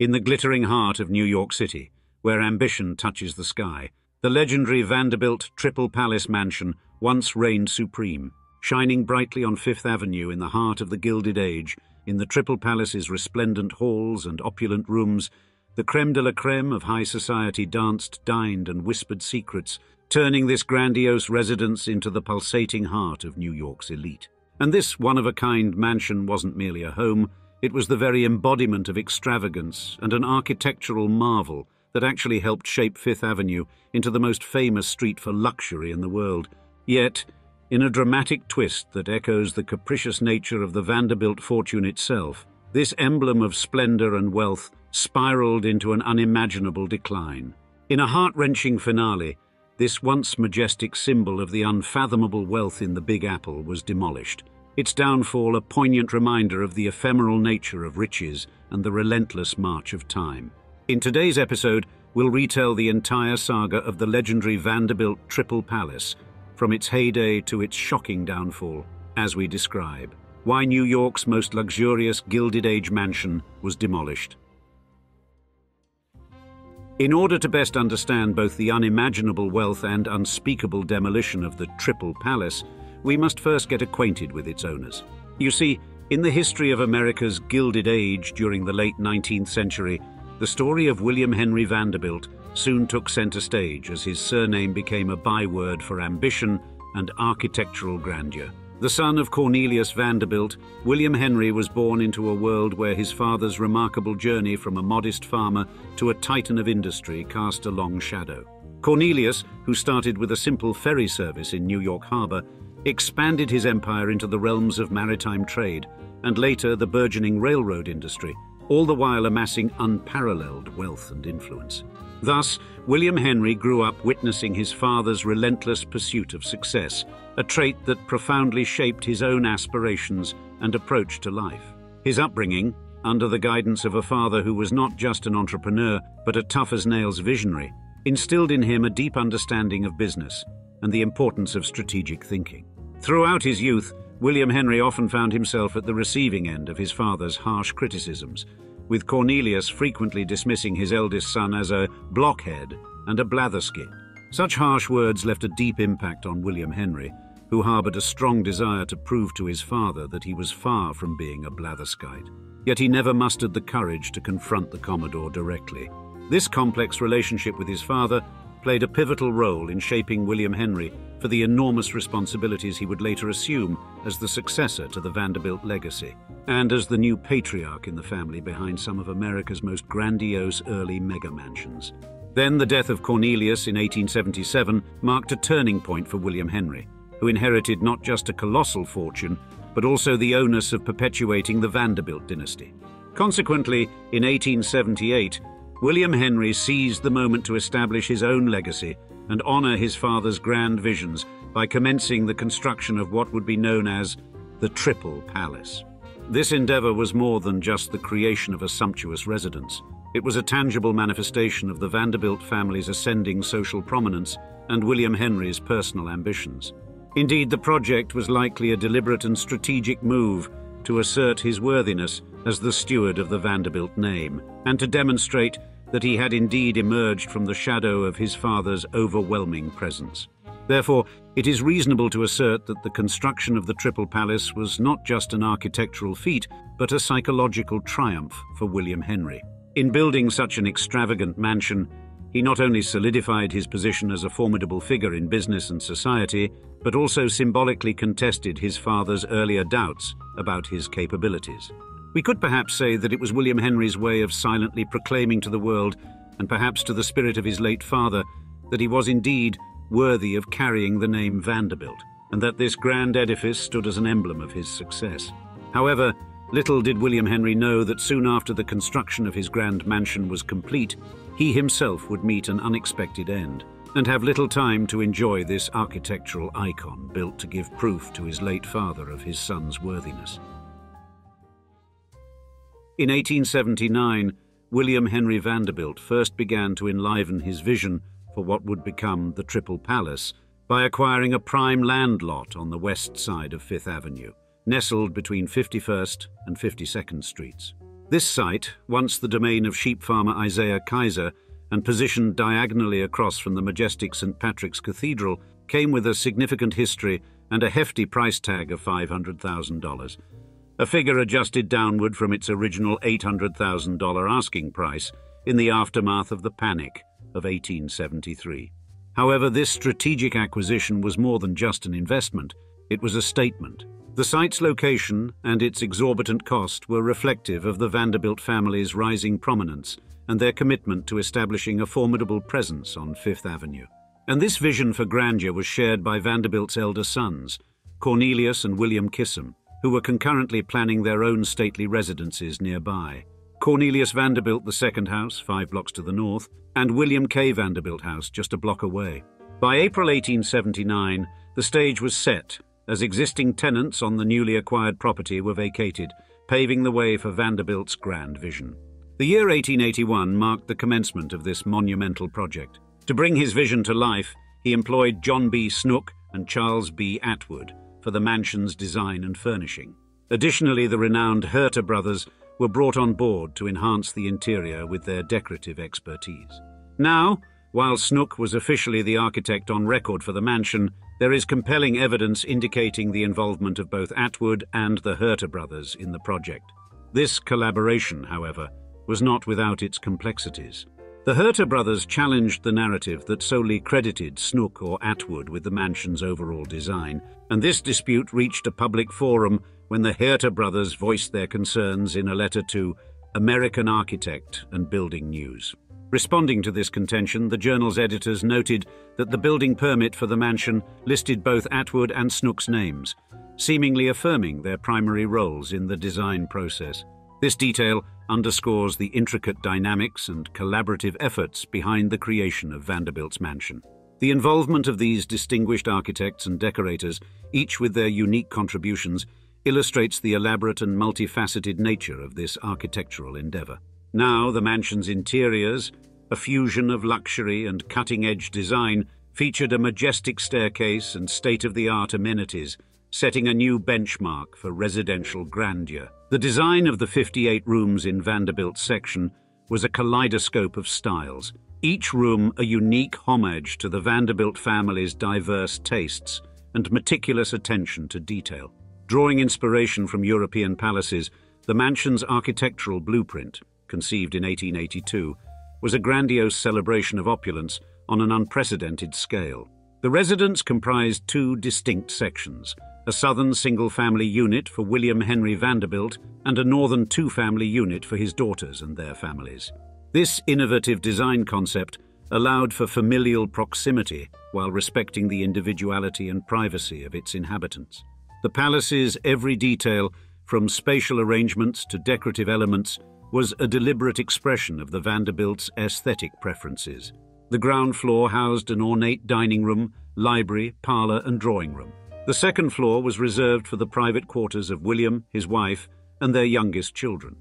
In the glittering heart of New York City, where ambition touches the sky, the legendary Vanderbilt Triple Palace Mansion once reigned supreme, shining brightly on Fifth Avenue in the heart of the Gilded Age, in the Triple Palace's resplendent halls and opulent rooms, the creme de la creme of high society danced, dined, and whispered secrets, turning this grandiose residence into the pulsating heart of New York's elite. And this one-of-a-kind mansion wasn't merely a home, it was the very embodiment of extravagance and an architectural marvel that actually helped shape Fifth Avenue into the most famous street for luxury in the world. Yet, in a dramatic twist that echoes the capricious nature of the Vanderbilt fortune itself, this emblem of splendor and wealth spiraled into an unimaginable decline. In a heart-wrenching finale, this once majestic symbol of the unfathomable wealth in the Big Apple was demolished. Its downfall a poignant reminder of the ephemeral nature of riches and the relentless march of time. In today's episode, we'll retell the entire saga of the legendary Vanderbilt Triple Palace, from its heyday to its shocking downfall, as we describe. Why New York's most luxurious Gilded Age mansion was demolished. In order to best understand both the unimaginable wealth and unspeakable demolition of the Triple Palace, we must first get acquainted with its owners. You see, in the history of America's Gilded Age during the late 19th century, the story of William Henry Vanderbilt soon took center stage as his surname became a byword for ambition and architectural grandeur. The son of Cornelius Vanderbilt, William Henry was born into a world where his father's remarkable journey from a modest farmer to a titan of industry cast a long shadow. Cornelius, who started with a simple ferry service in New York Harbor, expanded his empire into the realms of maritime trade and later the burgeoning railroad industry, all the while amassing unparalleled wealth and influence. Thus, William Henry grew up witnessing his father's relentless pursuit of success, a trait that profoundly shaped his own aspirations and approach to life. His upbringing, under the guidance of a father who was not just an entrepreneur, but a tough-as-nails visionary, instilled in him a deep understanding of business and the importance of strategic thinking. Throughout his youth, William Henry often found himself at the receiving end of his father's harsh criticisms, with Cornelius frequently dismissing his eldest son as a blockhead and a blatherskite. Such harsh words left a deep impact on William Henry, who harbored a strong desire to prove to his father that he was far from being a blatherskite. Yet he never mustered the courage to confront the Commodore directly. This complex relationship with his father played a pivotal role in shaping William Henry for the enormous responsibilities he would later assume as the successor to the Vanderbilt legacy, and as the new patriarch in the family behind some of America's most grandiose early mega mansions. Then the death of Cornelius in 1877 marked a turning point for William Henry, who inherited not just a colossal fortune, but also the onus of perpetuating the Vanderbilt dynasty. Consequently, in 1878, William Henry seized the moment to establish his own legacy and honour his father's grand visions by commencing the construction of what would be known as the Triple Palace. This endeavour was more than just the creation of a sumptuous residence. It was a tangible manifestation of the Vanderbilt family's ascending social prominence and William Henry's personal ambitions. Indeed, the project was likely a deliberate and strategic move to assert his worthiness as the steward of the Vanderbilt name, and to demonstrate that he had indeed emerged from the shadow of his father's overwhelming presence. Therefore, it is reasonable to assert that the construction of the Triple Palace was not just an architectural feat, but a psychological triumph for William Henry. In building such an extravagant mansion, he not only solidified his position as a formidable figure in business and society, but also symbolically contested his father's earlier doubts about his capabilities. We could perhaps say that it was William Henry's way of silently proclaiming to the world, and perhaps to the spirit of his late father, that he was indeed worthy of carrying the name Vanderbilt, and that this grand edifice stood as an emblem of his success. However, little did William Henry know that soon after the construction of his grand mansion was complete, he himself would meet an unexpected end, and have little time to enjoy this architectural icon built to give proof to his late father of his son's worthiness. In 1879, William Henry Vanderbilt first began to enliven his vision for what would become the Triple Palace by acquiring a prime land lot on the west side of Fifth Avenue, nestled between 51st and 52nd Streets. This site, once the domain of sheep farmer Isaiah Kaiser and positioned diagonally across from the majestic St. Patrick's Cathedral, came with a significant history and a hefty price tag of $500,000, a figure adjusted downward from its original $800,000 asking price in the aftermath of the Panic of 1873. However, this strategic acquisition was more than just an investment, it was a statement. The site's location and its exorbitant cost were reflective of the Vanderbilt family's rising prominence and their commitment to establishing a formidable presence on Fifth Avenue. And this vision for grandeur was shared by Vanderbilt's elder sons, Cornelius and William Kissam, who were concurrently planning their own stately residences nearby. Cornelius Vanderbilt the second house, five blocks to the north, and William K. Vanderbilt House, just a block away. By April 1879, the stage was set as existing tenants on the newly acquired property were vacated, paving the way for Vanderbilt's grand vision. The year 1881 marked the commencement of this monumental project. To bring his vision to life, he employed John B. Snook and Charles B. Atwood for the mansion's design and furnishing. Additionally, the renowned Herter brothers were brought on board to enhance the interior with their decorative expertise. Now, while Snook was officially the architect on record for the mansion, there is compelling evidence indicating the involvement of both Atwood and the Herter brothers in the project. This collaboration, however, was not without its complexities. The Herter brothers challenged the narrative that solely credited Snook or Atwood with the mansion's overall design, and this dispute reached a public forum when the Herter brothers voiced their concerns in a letter to American Architect and Building News. Responding to this contention, the journal's editors noted that the building permit for the mansion listed both Atwood and Snook's names, seemingly affirming their primary roles in the design process. This detail underscores the intricate dynamics and collaborative efforts behind the creation of Vanderbilt's mansion. The involvement of these distinguished architects and decorators, each with their unique contributions, illustrates the elaborate and multifaceted nature of this architectural endeavor. Now, the mansion's interiors, a fusion of luxury and cutting-edge design, featured a majestic staircase and state-of-the-art amenities, setting a new benchmark for residential grandeur. The design of the 58 rooms in Vanderbilt's section was a kaleidoscope of styles, each room a unique homage to the Vanderbilt family's diverse tastes and meticulous attention to detail. Drawing inspiration from European palaces, the mansion's architectural blueprint conceived in 1882, was a grandiose celebration of opulence on an unprecedented scale. The residence comprised two distinct sections, a southern single-family unit for William Henry Vanderbilt and a northern two-family unit for his daughters and their families. This innovative design concept allowed for familial proximity while respecting the individuality and privacy of its inhabitants. The palace's every detail, from spatial arrangements to decorative elements, was a deliberate expression of the Vanderbilts' aesthetic preferences. The ground floor housed an ornate dining room, library, parlor, and drawing room. The second floor was reserved for the private quarters of William, his wife, and their youngest children.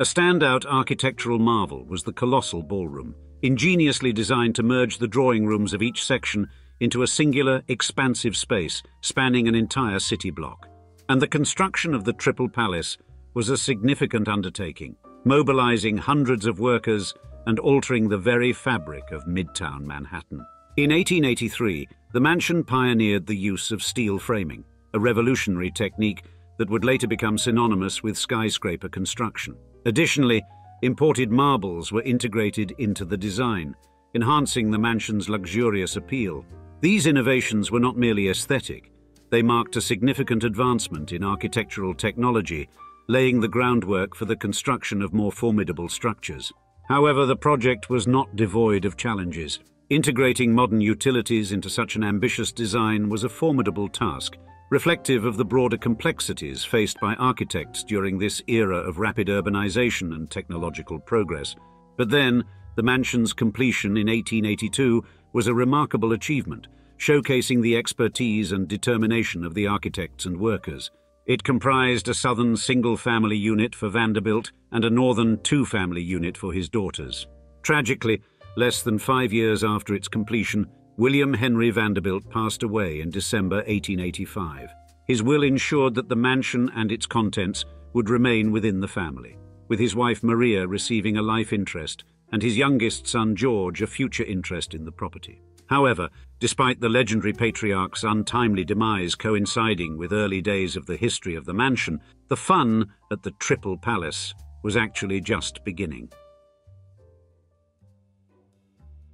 A standout architectural marvel was the colossal ballroom, ingeniously designed to merge the drawing rooms of each section into a singular, expansive space spanning an entire city block. And the construction of the Triple Palace was a significant undertaking, mobilizing hundreds of workers and altering the very fabric of Midtown Manhattan. In 1883, the mansion pioneered the use of steel framing, a revolutionary technique that would later become synonymous with skyscraper construction. Additionally, imported marbles were integrated into the design, enhancing the mansion's luxurious appeal. These innovations were not merely aesthetic, they marked a significant advancement in architectural technology laying the groundwork for the construction of more formidable structures. However, the project was not devoid of challenges. Integrating modern utilities into such an ambitious design was a formidable task, reflective of the broader complexities faced by architects during this era of rapid urbanization and technological progress. But then, the mansion's completion in 1882 was a remarkable achievement, showcasing the expertise and determination of the architects and workers. It comprised a southern single-family unit for Vanderbilt and a northern two-family unit for his daughters. Tragically, less than five years after its completion, William Henry Vanderbilt passed away in December 1885. His will ensured that the mansion and its contents would remain within the family. with his wife Maria receiving a life interest and his youngest son George a future interest in the property. However, despite the legendary patriarch's untimely demise coinciding with early days of the history of the mansion, the fun at the Triple Palace was actually just beginning.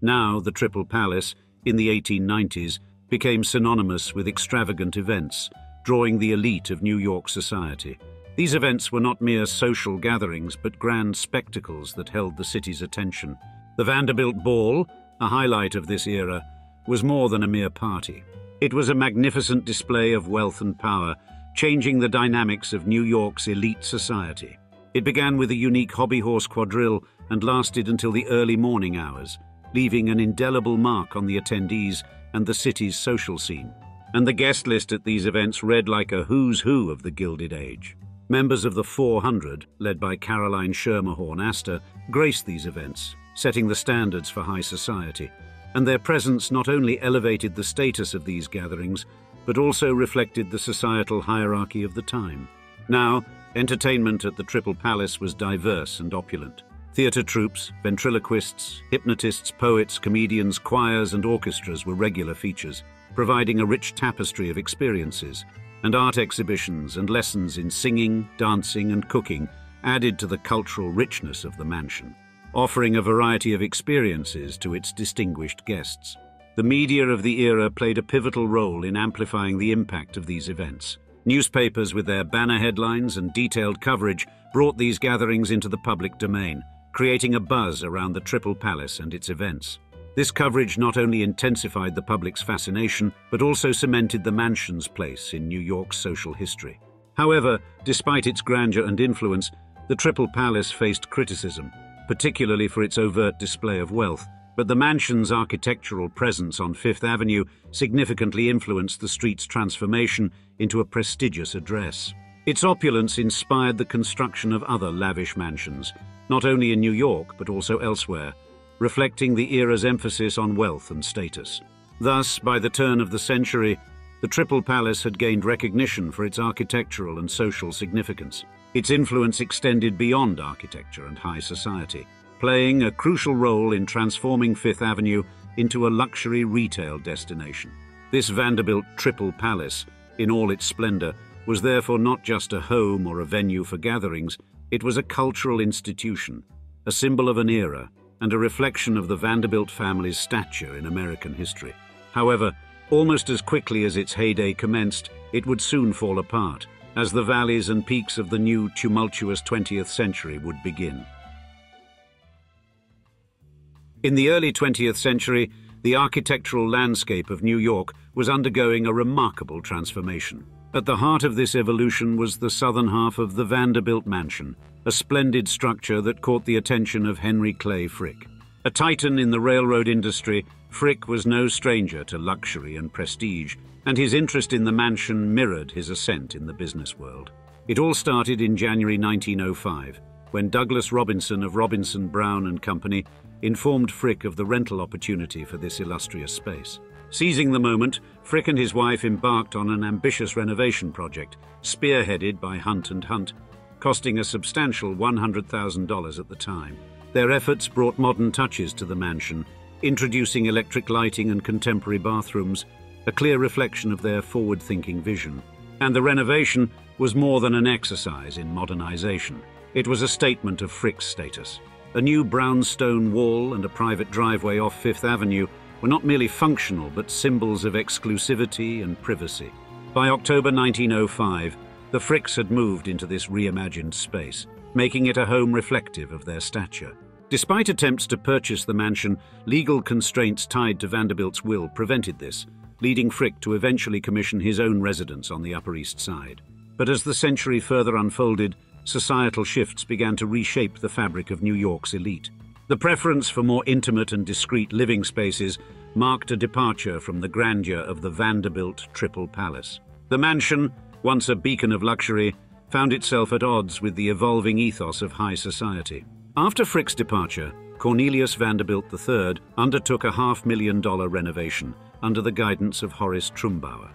Now, the Triple Palace, in the 1890s, became synonymous with extravagant events, drawing the elite of New York society. These events were not mere social gatherings, but grand spectacles that held the city's attention. The Vanderbilt Ball, a highlight of this era, was more than a mere party. It was a magnificent display of wealth and power, changing the dynamics of New York's elite society. It began with a unique hobby horse quadrille and lasted until the early morning hours, leaving an indelible mark on the attendees and the city's social scene. And the guest list at these events read like a who's who of the Gilded Age. Members of the 400, led by Caroline Schermerhorn Astor, graced these events, setting the standards for high society, and their presence not only elevated the status of these gatherings, but also reflected the societal hierarchy of the time. Now, entertainment at the Triple Palace was diverse and opulent. Theatre troupes, ventriloquists, hypnotists, poets, comedians, choirs, and orchestras were regular features, providing a rich tapestry of experiences, and art exhibitions and lessons in singing, dancing, and cooking added to the cultural richness of the mansion offering a variety of experiences to its distinguished guests. The media of the era played a pivotal role in amplifying the impact of these events. Newspapers, with their banner headlines and detailed coverage, brought these gatherings into the public domain, creating a buzz around the Triple Palace and its events. This coverage not only intensified the public's fascination, but also cemented the mansion's place in New York's social history. However, despite its grandeur and influence, the Triple Palace faced criticism, particularly for its overt display of wealth, but the mansion's architectural presence on Fifth Avenue significantly influenced the street's transformation into a prestigious address. Its opulence inspired the construction of other lavish mansions, not only in New York but also elsewhere, reflecting the era's emphasis on wealth and status. Thus, by the turn of the century, the Triple Palace had gained recognition for its architectural and social significance. Its influence extended beyond architecture and high society, playing a crucial role in transforming Fifth Avenue into a luxury retail destination. This Vanderbilt Triple Palace, in all its splendor, was therefore not just a home or a venue for gatherings, it was a cultural institution, a symbol of an era, and a reflection of the Vanderbilt family's stature in American history. However, almost as quickly as its heyday commenced, it would soon fall apart, as the valleys and peaks of the new tumultuous 20th century would begin. In the early 20th century, the architectural landscape of New York was undergoing a remarkable transformation. At the heart of this evolution was the southern half of the Vanderbilt Mansion, a splendid structure that caught the attention of Henry Clay Frick. A titan in the railroad industry, Frick was no stranger to luxury and prestige, and his interest in the mansion mirrored his ascent in the business world. It all started in January 1905, when Douglas Robinson of Robinson, Brown and Company informed Frick of the rental opportunity for this illustrious space. Seizing the moment, Frick and his wife embarked on an ambitious renovation project, spearheaded by Hunt and Hunt, costing a substantial $100,000 at the time. Their efforts brought modern touches to the mansion, introducing electric lighting and contemporary bathrooms, a clear reflection of their forward-thinking vision. And the renovation was more than an exercise in modernization. It was a statement of Frick's status. A new brownstone wall and a private driveway off Fifth Avenue were not merely functional but symbols of exclusivity and privacy. By October 1905, the Fricks had moved into this reimagined space, making it a home reflective of their stature. Despite attempts to purchase the mansion, legal constraints tied to Vanderbilt's will prevented this, leading Frick to eventually commission his own residence on the Upper East Side. But as the century further unfolded, societal shifts began to reshape the fabric of New York's elite. The preference for more intimate and discreet living spaces marked a departure from the grandeur of the Vanderbilt Triple Palace. The mansion, once a beacon of luxury, found itself at odds with the evolving ethos of high society. After Frick's departure, Cornelius Vanderbilt III undertook a half million dollar renovation under the guidance of Horace Trumbauer.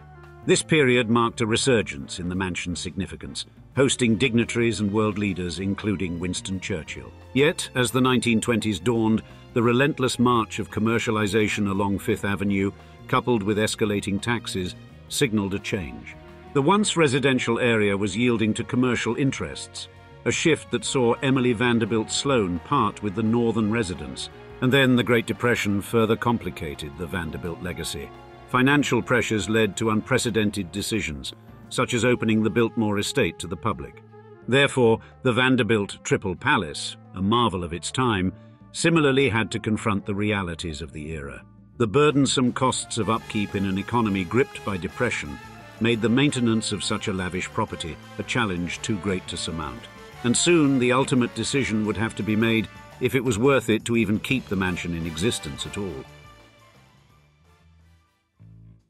This period marked a resurgence in the mansion's significance, hosting dignitaries and world leaders, including Winston Churchill. Yet, as the 1920s dawned, the relentless march of commercialization along Fifth Avenue, coupled with escalating taxes, signaled a change. The once residential area was yielding to commercial interests, a shift that saw Emily Vanderbilt Sloane part with the northern residence, and then the Great Depression further complicated the Vanderbilt legacy. Financial pressures led to unprecedented decisions, such as opening the Biltmore estate to the public. Therefore, the Vanderbilt Triple Palace, a marvel of its time, similarly had to confront the realities of the era. The burdensome costs of upkeep in an economy gripped by depression made the maintenance of such a lavish property a challenge too great to surmount. And soon the ultimate decision would have to be made if it was worth it to even keep the mansion in existence at all.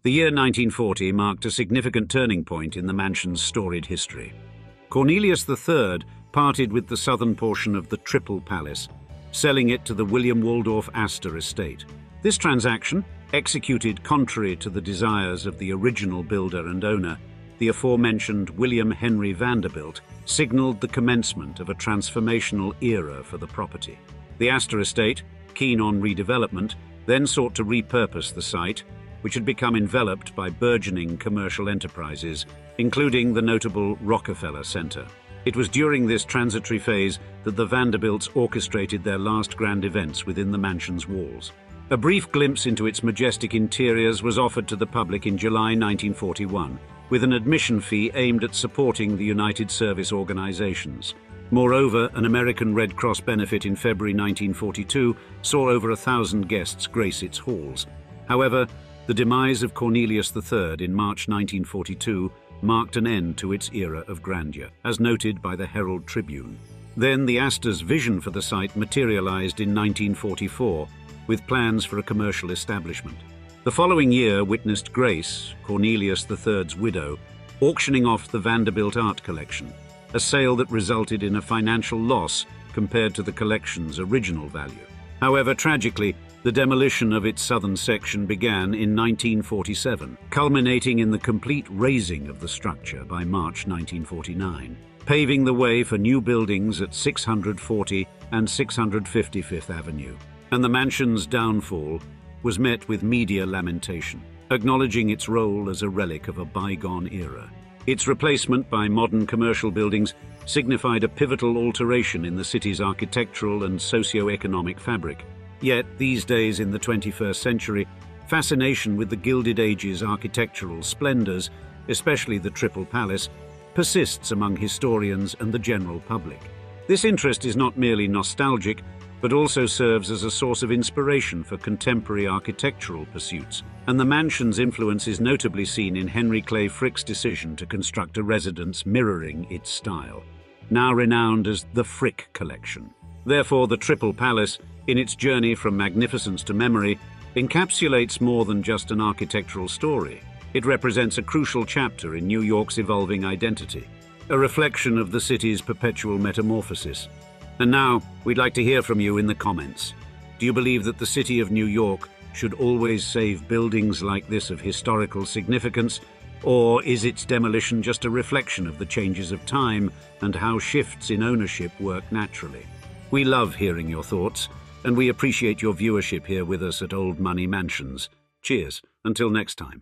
The year 1940 marked a significant turning point in the mansion's storied history. Cornelius III parted with the southern portion of the Triple Palace, selling it to the William Waldorf Astor estate. This transaction, executed contrary to the desires of the original builder and owner, the aforementioned William Henry Vanderbilt, signalled the commencement of a transformational era for the property. The Astor estate, keen on redevelopment, then sought to repurpose the site, which had become enveloped by burgeoning commercial enterprises, including the notable Rockefeller Center. It was during this transitory phase that the Vanderbilts orchestrated their last grand events within the mansion's walls. A brief glimpse into its majestic interiors was offered to the public in July 1941, with an admission fee aimed at supporting the United Service Organizations. Moreover, an American Red Cross benefit in February 1942 saw over a thousand guests grace its halls. However, the demise of Cornelius III in March 1942 marked an end to its era of grandeur, as noted by the Herald Tribune. Then the Astor's vision for the site materialized in 1944, with plans for a commercial establishment. The following year witnessed Grace, Cornelius III's widow, auctioning off the Vanderbilt art collection, a sale that resulted in a financial loss compared to the collection's original value. However, tragically, the demolition of its southern section began in 1947, culminating in the complete razing of the structure by March 1949, paving the way for new buildings at 640 and 655th Avenue. And the mansion's downfall was met with media lamentation, acknowledging its role as a relic of a bygone era. Its replacement by modern commercial buildings signified a pivotal alteration in the city's architectural and socio-economic fabric. Yet, these days in the 21st century, fascination with the Gilded Age's architectural splendors, especially the Triple Palace, persists among historians and the general public. This interest is not merely nostalgic, but also serves as a source of inspiration for contemporary architectural pursuits, and the mansion's influence is notably seen in Henry Clay Frick's decision to construct a residence mirroring its style, now renowned as the Frick Collection. Therefore, the Triple Palace, in its journey from magnificence to memory, encapsulates more than just an architectural story. It represents a crucial chapter in New York's evolving identity, a reflection of the city's perpetual metamorphosis, and now, we'd like to hear from you in the comments. Do you believe that the City of New York should always save buildings like this of historical significance, or is its demolition just a reflection of the changes of time and how shifts in ownership work naturally? We love hearing your thoughts, and we appreciate your viewership here with us at Old Money Mansions. Cheers, until next time.